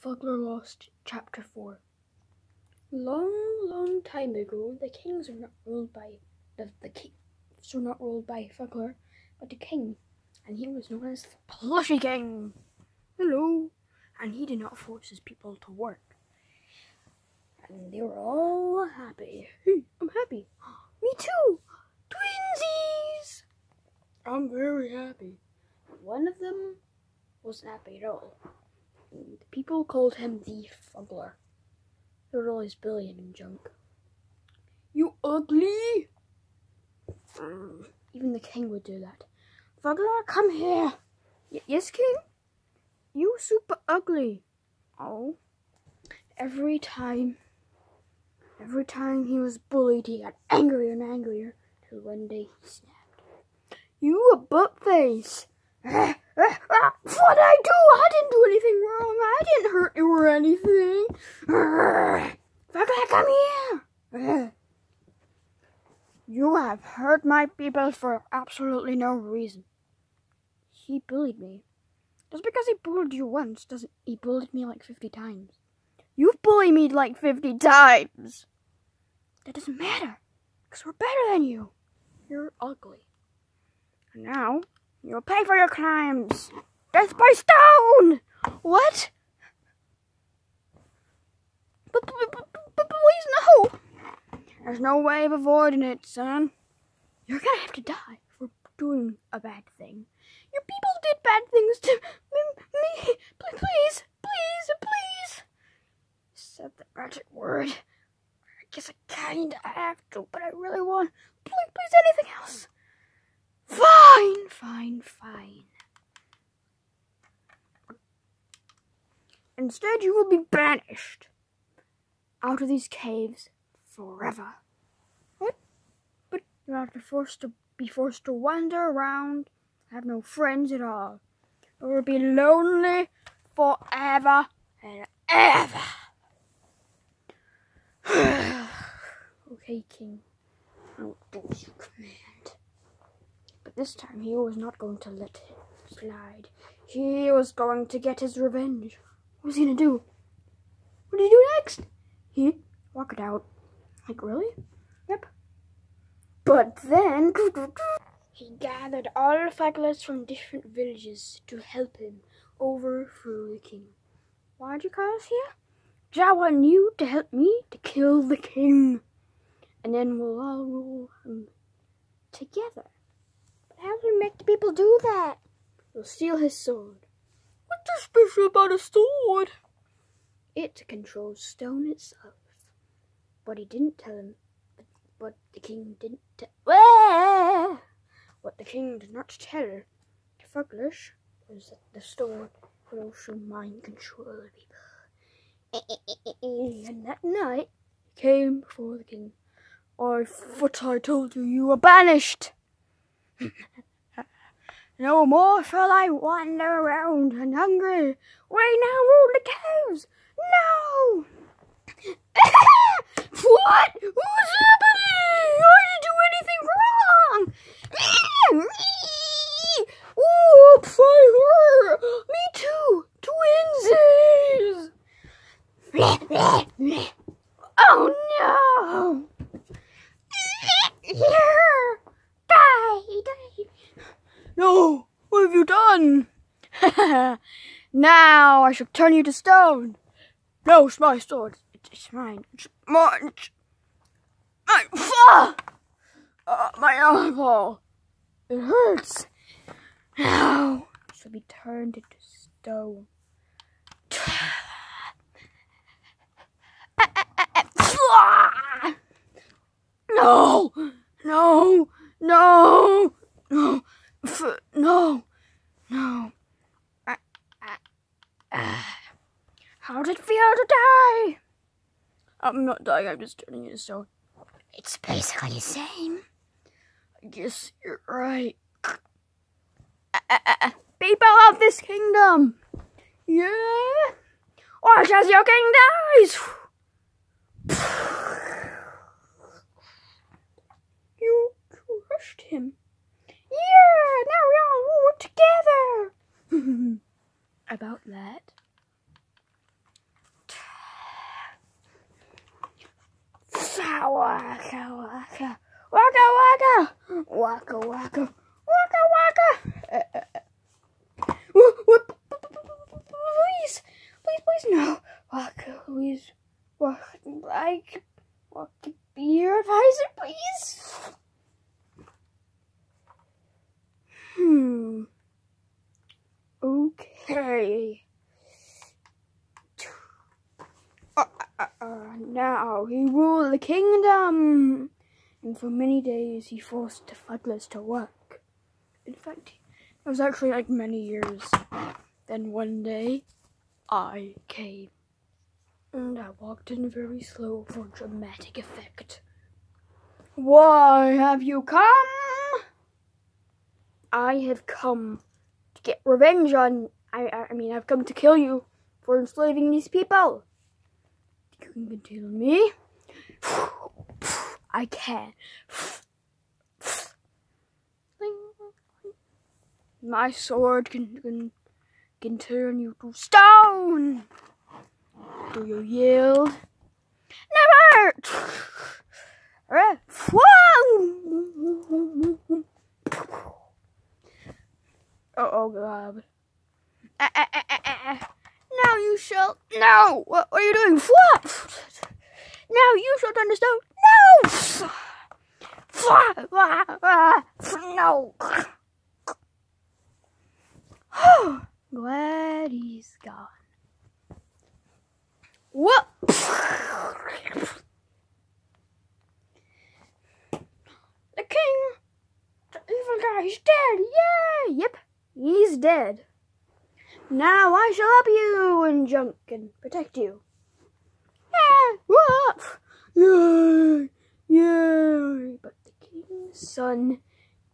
Fuggler Lost, Chapter 4. Long, long time ago, the kings were not ruled by the, the kings were not ruled by Fuggler, but the king, and he was known as the Plushy King. Hello, and he did not force his people to work, and they were all happy. Hey, I'm happy. Me too. Twinsies. I'm very happy. One of them wasn't happy at all. People called him the Fuggler. They were always bullying and junk. You ugly! Even the king would do that. Fuggler, come here. Y- yes, king? You super ugly. Oh. Every time, every time he was bullied, he got angrier and angrier till one day he snapped. You a butt face. What did I do? I didn't do anything wrong. I didn't hurt you or anything. Fuggler, come here. You have hurt my people for absolutely no reason. He bullied me. Just because he bullied you once doesn't he bullied me like fifty times. You've bullied me like fifty times. That doesn't matter. Because we're better than you. You're ugly. And now You'll pay for your crimes. Death by stone. What? But, but, but, but please no. There's no way of avoiding it, son. You're gonna have to die for doing a bad thing. Your people did bad things to me. me. Please, please, please. Said the magic word. I guess I kinda have to, but I really want. Please, please, anything else. Fine, fine, fine. Instead, you will be banished out of these caves forever. What? But you have to forced to be forced to wander around, have no friends at all. You will be lonely forever and ever. okay, King. I'll do as you command. But this time he was not going to let it slide. He was going to get his revenge. What was he gonna do? What did he do next? Hmm? He walked out. Like, really? Yep. But then he gathered all the Fugglers from different villages to help him overthrow the king. Why'd you call us here? Want you to help me to kill the king. And then we'll all rule him together. But how do we make the people do that? We'll steal his sword. What's so special about a sword? It control stone itself. But he didn't tell him, what the king didn't tell, what the king did not tell to Fuglish was that the stone would also mind control people. And that night, he came before the king. I thought I told you you were banished. no more shall I wander around and hungry. We now rule the cows. No! what? What's happening? I didn't do anything wrong. Oops, I hurt. Me too. Twinsies. oh no! Die! Die! No! What have you done? now I shall turn you to stone. No, it's my sword. It's, mine. It's mine. It's my, ah! Uh, my elbow. It hurts. Now I shall be turned into stone. No! No! No! No! F no! No! Uh, uh, uh. How did it feel to die? I'm not dying, I'm just turning into stone. It's basically the same. I guess you're right. People of this kingdom! Yeah! Watch as your king dies! You crushed him. Yeah, now we all work together. About that, Waka waka waka. Waka waka. Waka waka. Waka waka. Uh, uh, uh. Whoop. Please. Please, please, no. Waka, please. Waka, could, Waka, be your advisor, please. Hmm. Okay. Uh, uh, uh, now he ruled the kingdom, and for many days he forced the fugglers to work. In fact, it was actually like many years. Then one day, I came, and I walked in very slow for dramatic effect. Why have you come? I have come to get revenge on. I, I mean, I've come to kill you for enslaving these people. You can kill me. I can. My sword can, can can turn you to stone. Do you yield? Never! Oh, oh God. Ah, ah. Now you shall. No! What are you doing? Now you shall understand. No! No! Glad he's gone. What? The king, the evil guy, he's dead. Yay! Yep, he's dead. Now I shall help you and jump and protect you. Yeah, what? Yay! Yay! But the king's son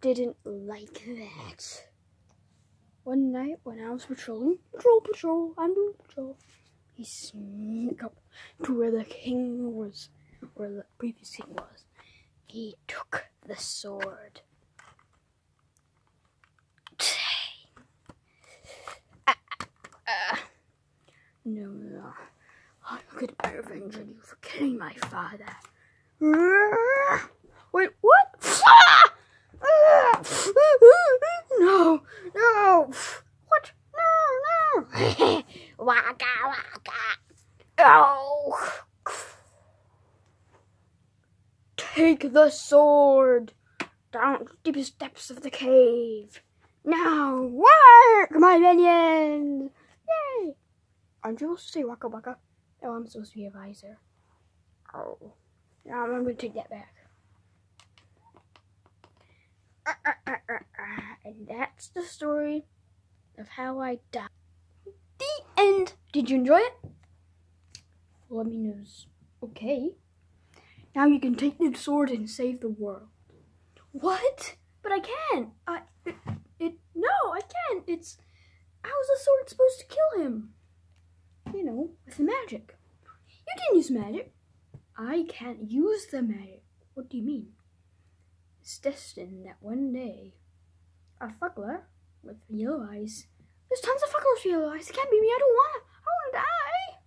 didn't like that. One night when I was patrolling, patrol, patrol, I'm doing patrol, he snuck up to where the king was, where the previous king was. He took the sword. Ah, ah. No, no, I'm going to revenge oh, on you for killing my father. Wait, what? No, no. What? No, no. waka, waka. Oh. Take the sword down the deepest depths of the cave. Now work, my minions! Yay! Aren't you supposed to say waka waka? Oh, I'm supposed to be a visor. Oh. I'm going to take that back. Ah, ah, ah, and that's the story of how I died. The end. Did you enjoy it? Let me know. Okay. Now you can take the sword and save the world. What? But I can't. I it, it no, I can't. It's how's the sword supposed to kill him? You know, with the magic. You didn't use magic. I can't use the magic. What do you mean? It's destined that one day a fuggler with yellow eyes. There's tons of fugglers with yellow eyes. It can't be me. I don't wanna. I wanna die.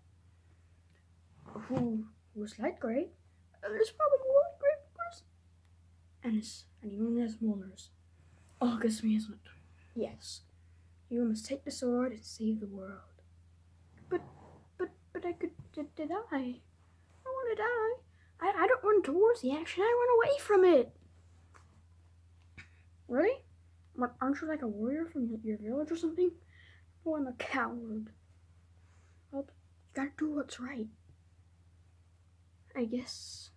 Who was light gray? There's probably one gray person. And his, and he only has molars. Oh, guess me, isn't it? Yes. You must take the sword and save the world. But, but, but I could, did, did I? I want to die. I, I don't run towards the action. I run away from it. Really? Aren't you like a warrior from your village or something? Oh, I'm a coward. Well, you gotta do what's right. I guess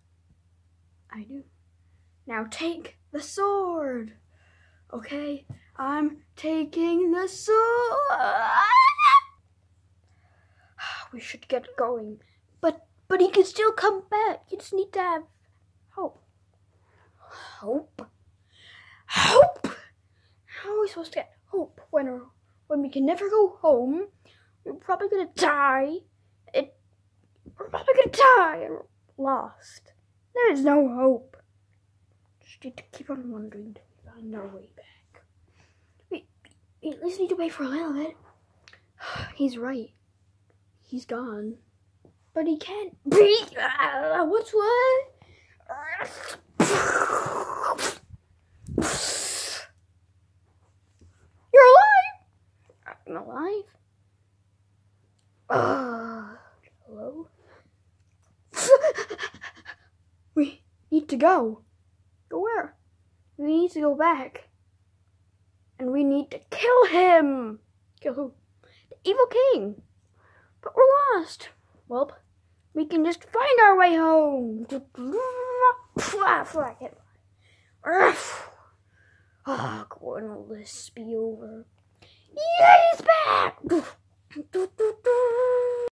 I do. Now take the sword. Okay, I'm taking the sword. We should get going. But but he can still come back. You just need to have hope. Hope? Hope? How are we supposed to get hope when when we can never go home? We're probably gonna die. It we're probably gonna die and we're lost. There is no hope. Just need to keep on wondering we find our way back. We, we at least need to wait for a little bit. He's right. He's gone. But he can't be. Uh, what's what? You're alive! I'm alive. Uh, hello? we need to go. Go where? We need to go back. And we need to kill him. Kill who? The evil king. But we're lost. Well, we can just find our way home. Oh, when will this be over? Yeah, he's back!